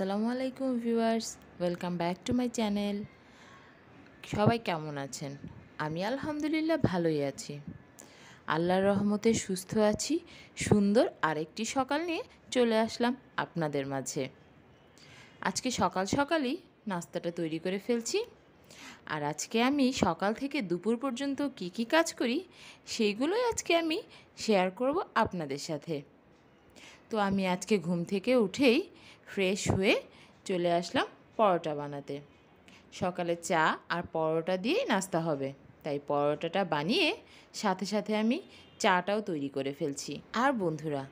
আসসালামু আলাইকুম viewers, welcome back to my channel. সবাই কেমন আছেন? আমি আলহামদুলিল্লাহ ভালোই আছি। আল্লাহর রহমতে সুস্থ আছি, সুন্দর আরেকটি সকাল নিয়ে চলে আসলাম আপনাদের মাঝে। আজকে সকাল সকালই নাস্তাটা তৈরি করে ফেলছি। আর আজকে আমি সকাল থেকে দুপুর পর্যন্ত কি কি কাজ করি, সেইগুলোই আজকে আমি শেয়ার করব আপনাদের সাথে। তো আমি আজকে ঘুম থেকে উঠেই ফ্রেশ হয়ে চলে আসলাম পরোটা বানাতে। সকালে চা আর পরোটা দিয়েই নাস্তা হবে। তাই পরোটাটা বানিয়ে সাথে সাথে আমি চাটাও তৈরি করে ফেলছি। আর বন্ধুরা,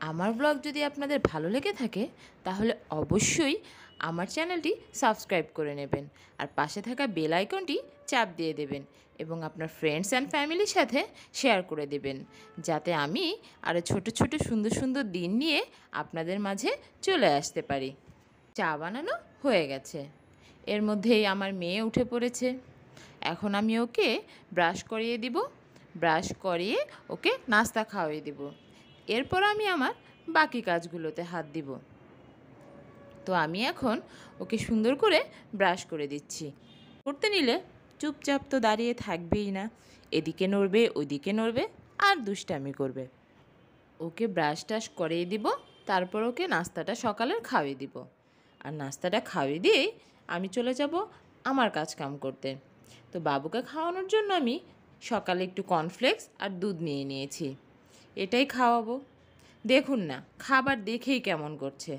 আমার ব্লগ যদি আপনাদের ভালো লেগে থাকে, তাহলে অবশ্যই আমার চ্যানেলটি সাবস্ক্রাইব করে নেবেন আর পাশে থাকা বেল আইকনটি চাপ দিয়ে দেবেন এবং আপনার ফ্রেন্ডস অ্যান্ড ফ্যামিলির সাথে শেয়ার করে দেবেন। যাতে আমি আরও ছোট ছোট সুন্দর সুন্দর দিন নিয়ে আপনাদের মাঝে চলে আসতে পারি। চা বানানো হয়ে গেছে। এর মধ্যেই আমার মেয়ে উঠে পড়েছে। এখন আমি ওকে ব্রাশ করিয়ে দিব। ব্রাশ করিয়ে ওকে নাস্তা খাওয়িয়ে দিব। এরপর আমি আমার বাকি কাজগুলোতে হাত দিব। তো আমি এখন ওকে সুন্দর করে ব্রাশ করে দিচ্ছি। করতে নিলে চুপচাপ তো দাঁড়িয়ে থাকবেই না। এদিকে নড়বে, ওইদিকে নড়বে, আর দুষ্টামি করবে। ওকে ব্রাশ টাশ করিয়ে দিব, তারপর ওকে নাস্তাটা সকালের খাওয়িয়ে দিব। আর নাস্তাটা খাওয়িয়ে দিয়েই আমি চলে যাব আমার কাজ কাম করতে। তো বাবুকে খাওয়ানোর জন্য আমি সকালে একটু কর্নফ্লেক্স আর দুধ নিয়ে নিয়েছি। এটাই খাওয়াবো। দেখুন না, খাবার দেখেই কেমন করছে।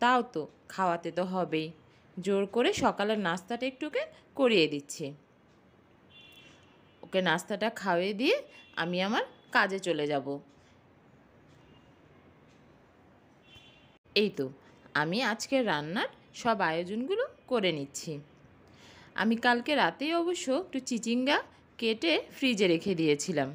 তাও তো খাওয়াতে তো হবেই। জোর করে সকালের নাস্তাটা একটুকে করিয়ে দিচ্ছি। ওকে নাস্তাটা খাওয়িয়ে দিয়ে আমি আমার কাজে চলে যাব। এই তো, আমি আজকের রান্নার সব আয়োজনগুলো করে নিচ্ছি। আমি কালকে রাতেই অবশ্য একটু চিচিঙ্গা কেটে ফ্রিজে রেখে দিয়েছিলাম।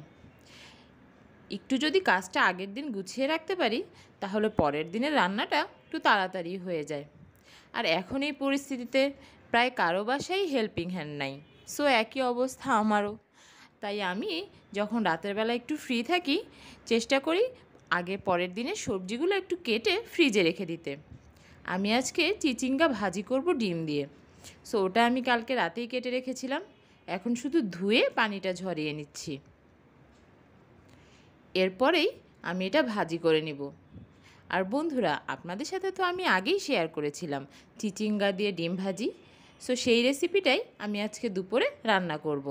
একটু যদি কাজটা আগের দিন গুছিয়ে রাখতে পারি, তাহলে পরের দিনের রান্নাটা একটু তাড়াতাড়ি হয়ে যায়। আর এখন এই পরিস্থিতিতে প্রায় কারও বাসায় হেল্পিং হ্যান্ড নাই। সো একই অবস্থা আমারও। তাই আমি যখন রাতের বেলা একটু ফ্রি থাকি, চেষ্টা করি আগে পরের দিনের সবজিগুলো একটু কেটে ফ্রিজে রেখে দিতে। আমি আজকে চিচিঙ্গা ভাজি করব ডিম দিয়ে। সো ওটা আমি কালকে রাতেই কেটে রেখেছিলাম। এখন শুধু ধুয়ে পানিটা ঝরিয়ে নিচ্ছি। এরপরেই আমি এটা ভাজি করে নিব। আর বন্ধুরা, আপনাদের সাথে তো আমি আগেই শেয়ার করেছিলাম, চিচিঙ্গা দিয়ে ডিম ভাজি। সো সেই রেসিপিটাই আমি আজকে দুপুরে রান্না করব।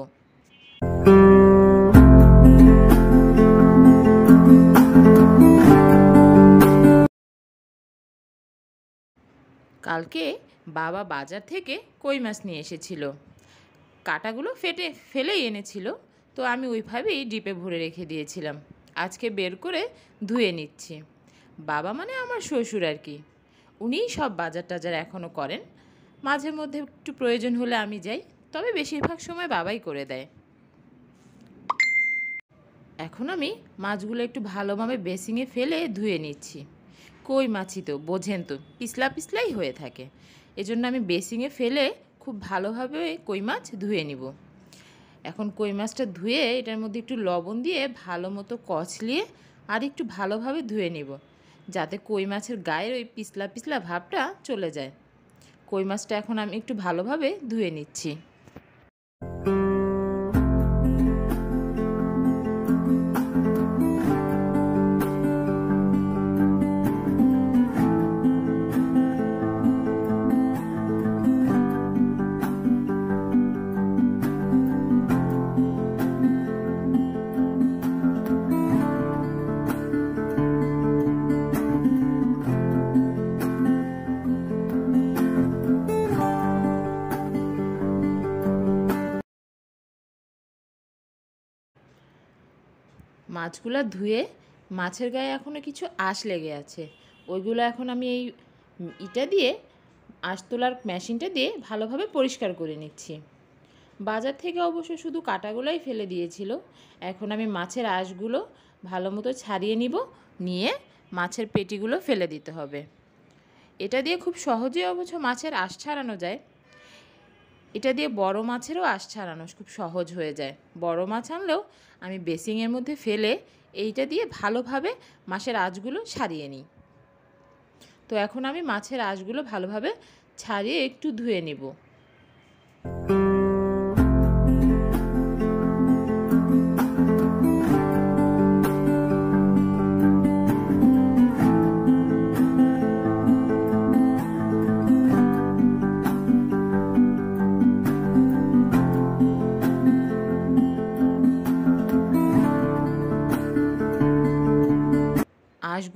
কালকে বাবা বাজার থেকে কই মাছ নিয়ে এসেছিল। কাটাগুলো ফেটে, ফেলেই এনেছিল, তো আমি ওইভাবেই ডিপে ভরে রেখে দিয়েছিলাম। আজকে বের করে ধুয়ে নিচ্ছি। বাবা মানে আমার শ্বশুর আর কি। উনিই সব বাজার টাজার এখনও করেন। মাঝে মধ্যে একটু প্রয়োজন হলে আমি যাই, তবে বেশিরভাগ সময় বাবাই করে দেয়। এখন আমি মাছগুলো একটু ভালোভাবে বেসিংয়ে ফেলে ধুয়ে নিচ্ছি। কই মাছই তো, বোঝেন তো, পিছলা পিছলাই হয়ে থাকে। এজন্য আমি বেসিংয়ে ফেলে খুব ভালোভাবে কই মাছ ধুয়ে নিব। এখন কই মাছটা ধুয়ে এটার মধ্যে একটু লবণ দিয়ে ভালো মতো কচলিয়ে আর একটু ভালোভাবে ধুয়ে নিব। যাতে কই মাছের গায়ের ওই পিছলা পিছলা ভাবটা চলে যায়। কই মাছটা এখন আমি একটু ভালোভাবে ধুয়ে নিচ্ছি। মাছগুলো ধুয়ে মাছের গায়ে এখনও কিছু আঁশ লেগে আছে। ওইগুলো এখন আমি এই ইটা দিয়ে, আঁশ তোলার মেশিনটা দিয়ে ভালোভাবে পরিষ্কার করে নিচ্ছি। বাজার থেকে অবশ্য শুধু কাটাগুলোই ফেলে দিয়েছিল। এখন আমি মাছের আঁশগুলো ভালো মতো ছাড়িয়ে নিব, নিয়ে মাছের পেটিগুলো ফেলে দিতে হবে। এটা দিয়ে খুব সহজেই অবশ্য মাছের আঁশ ছাড়ানো যায়। এটা দিয়ে বড় মাছেরও আশ ছাড়ানো খুব সহজ হয়ে যায়। বড় মাছ আনলেও আমি বেসিংয়ের মধ্যে ফেলে এইটা দিয়ে ভালোভাবে মাছের আঁশগুলো ছাড়িয়ে নিই। তো এখন আমি মাছের আঁশগুলো ভালোভাবে ছাড়িয়ে একটু ধুয়ে নিব।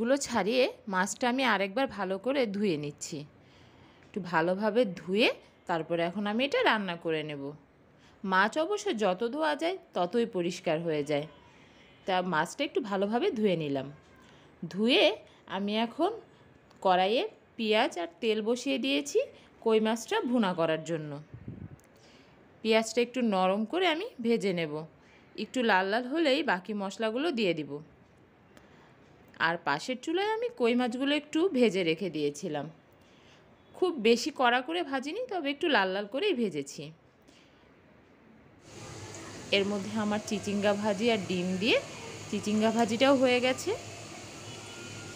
আঁশগুলো ছাড়িয়ে মাছটা আমি আরেকবার ভালো করে ধুয়ে নিচ্ছি। একটু ভালোভাবে ধুয়ে তারপরে এখন আমি এটা রান্না করে নেব। মাছ অবশ্য যত ধোয়া যায় ততই পরিষ্কার হয়ে যায়। তা মাছটা একটু ভালোভাবে ধুয়ে নিলাম। ধুয়ে আমি এখন কড়াইয়ে পেঁয়াজ আর তেল বসিয়ে দিয়েছি কই মাছটা ভুনা করার জন্য। পেঁয়াজটা একটু নরম করে আমি ভেজে নেব। একটু লাল লাল হলেই বাকি মশলাগুলো দিয়ে দিব। আর পাশের চুলায় আমি কই মাছগুলো একটু ভেজে রেখে দিয়েছিলাম। খুব বেশি কড়া করে ভাজিনি, তবে একটু লাল লাল করেই ভেজেছি। এর মধ্যে আমার চিচিঙ্গা ভাজি আর ডিম দিয়ে চিচিঙ্গা ভাজিটাও হয়ে গেছে।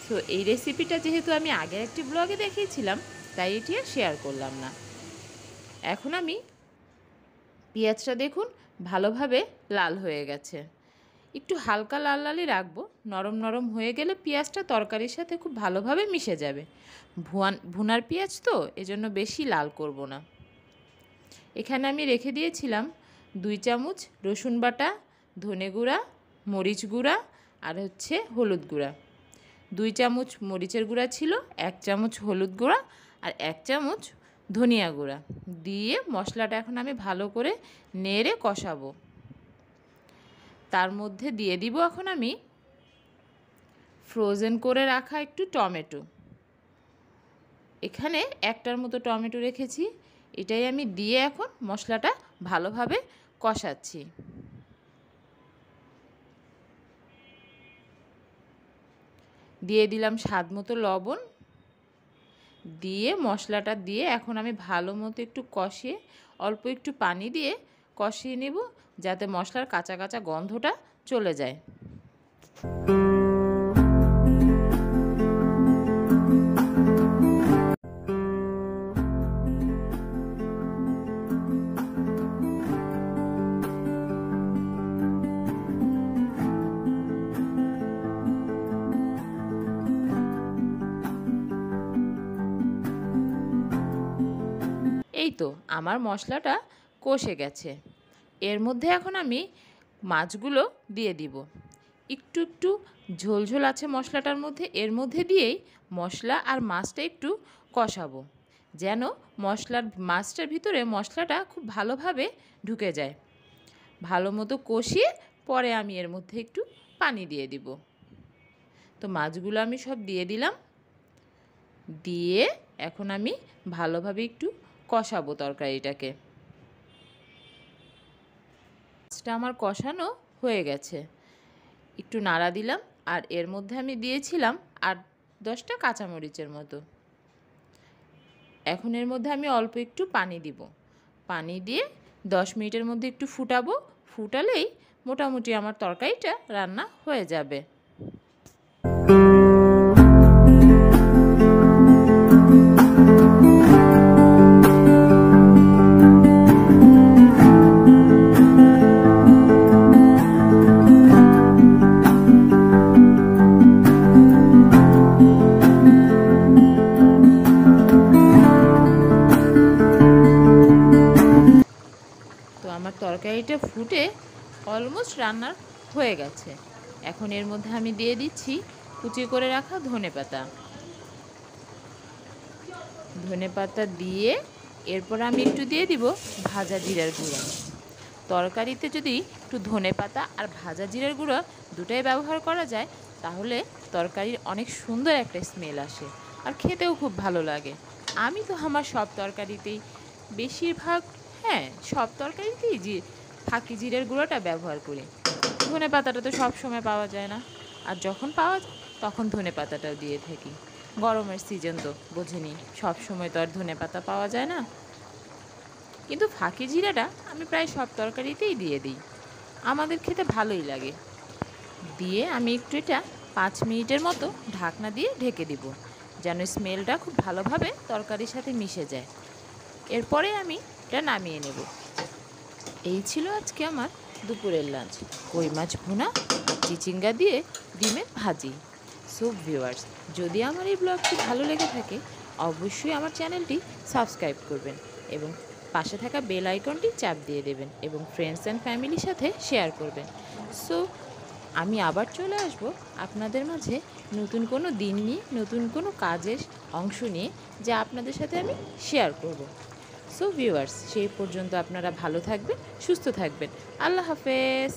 তো এই রেসিপিটা যেহেতু আমি আগের একটি ব্লগে দেখিয়েছিলাম, তাই এটি আর শেয়ার করলাম না। এখন আমি পেঁয়াজটা দেখুন, ভালোভাবে লাল হয়ে গেছে। একটু হালকা লাল লালই রাখব। নরম নরম হয়ে গেলে পেঁয়াজটা তরকারির সাথে খুব ভালোভাবে মিশে যাবে। ভুয়ান ভুনার পেঁয়াজ তো, এজন্য বেশি লাল করব না। এখানে আমি রেখে দিয়েছিলাম দুই চামচ রসুন বাটা, ধনে গুঁড়া, মরিচ গুঁড়া আর হচ্ছে হলুদ গুঁড়া। দুই চামচ মরিচের গুঁড়া ছিল, এক চামচ হলুদ গুঁড়া আর এক চামচ ধনিয়া গুঁড়া। দিয়ে মশলাটা এখন আমি ভালো করে নেড়ে কষাবো। তার মধ্যে দিয়ে দিব এখন আমি ফ্রোজেন করে রাখা একটু টমেটো। এখানে একটার মতো টমেটো রেখেছি, এটাই আমি দিয়ে এখন মশলাটা ভালোভাবে কষাচ্ছি। দিয়ে দিলাম স্বাদ মতো লবণ। দিয়ে মশলাটা দিয়ে এখন আমি ভালো মতো একটু কষিয়ে, অল্প একটু পানি দিয়ে কষিয়ে নেব। যাতে মশলার কাঁচা কাঁচা গন্ধটা চলে যায়। এই তো আমার মশলাটা কষে গেছে। এর মধ্যে এখন আমি মাছগুলো দিয়ে দিব। একটু একটু ঝোলঝোল আছে মশলাটার মধ্যে, এর মধ্যে দিয়েই মশলা আর মাছটা একটু কষাবো, যেন মশলার, মাছটার ভিতরে মশলাটা খুব ভালোভাবে ঢুকে যায়। ভালো মতো কষিয়ে পরে আমি এর মধ্যে একটু পানি দিয়ে দিব। তো মাছগুলো আমি সব দিয়ে দিলাম। দিয়ে এখন আমি ভালোভাবে একটু কষাবো তরকারিটাকে। মাছটা আমার কষানো হয়ে গেছে। একটু নাড়া দিলাম আর এর মধ্যে আমি দিয়েছিলাম আট দশটা কাঁচামরিচের মতো। এখন এর মধ্যে আমি অল্প একটু পানি দিব। পানি দিয়ে দশ মিনিটের মধ্যে একটু ফুটাবো। ফুটালেই মোটামুটি আমার তরকারিটা রান্না হয়ে যাবে। অলমোস্ট রান্নার হয়ে গেছে। এখন এর মধ্যে আমি দিয়ে দিচ্ছি কুচি করে রাখা ধনে পাতা। ধনে পাতা দিয়ে এরপর আমি একটু দিয়ে দিব ভাজা জিরার গুঁড়ো। তরকারিতে যদি একটু ধনে পাতা আর ভাজা জিরার গুঁড়ো দুটাই ব্যবহার করা যায়, তাহলে তরকারির অনেক সুন্দর একটা স্মেল আসে আর খেতেও খুব ভালো লাগে। আমি তো আমার সব তরকারিতেই বেশিরভাগ হ্যাঁ সব তরকারিতেই ফাঁকি জিরের গুঁড়োটা ব্যবহার করি। ধনে পাতাটা তো সব সময় পাওয়া যায় না। আর যখন পাওয়া যায়, তখন ধনে পাতাটাও দিয়ে থাকি। গরমের সিজন তো, বোঝেনি। সব সময় তো আর ধনে পাতা পাওয়া যায় না। কিন্তু ফাঁকি জিরাটা আমি প্রায় সব তরকারিতেই দিয়ে দিই। আমাদের খেতে ভালোই লাগে। দিয়ে আমি একটু এটা পাঁচ মিনিটের মতো ঢাকনা দিয়ে ঢেকে দিব, যেন স্মেলটা খুব ভালোভাবে তরকারির সাথে মিশে যায়। এরপরে আমি এটা নামিয়ে নেব। এই ছিল আজকে আমার দুপুরের লাঞ্চ কই মাছ ভুনা, চিচিঙ্গা দিয়ে ডিমের ভাজি। সো ভিউয়ার্স যদি আমার এই ব্লগটি ভালো লেগে থাকে, অবশ্যই আমার চ্যানেলটি সাবস্ক্রাইব করবেন এবং পাশে থাকা বেল আইকনটি চাপ দিয়ে দেবেন এবং ফ্রেন্ডস অ্যান্ড ফ্যামিলির সাথে শেয়ার করবেন। সো আমি আবার চলে আসব আপনাদের মাঝে নতুন কোনো দিন নিয়ে, নতুন কোনো কাজের অংশ নিয়ে, যা আপনাদের সাথে আমি শেয়ার করব। সো ভিউয়ার্স সেই পর্যন্ত আপনারা ভালো থাকবেন সুস্থ থাকবেন। আল্লাহ হাফেজ।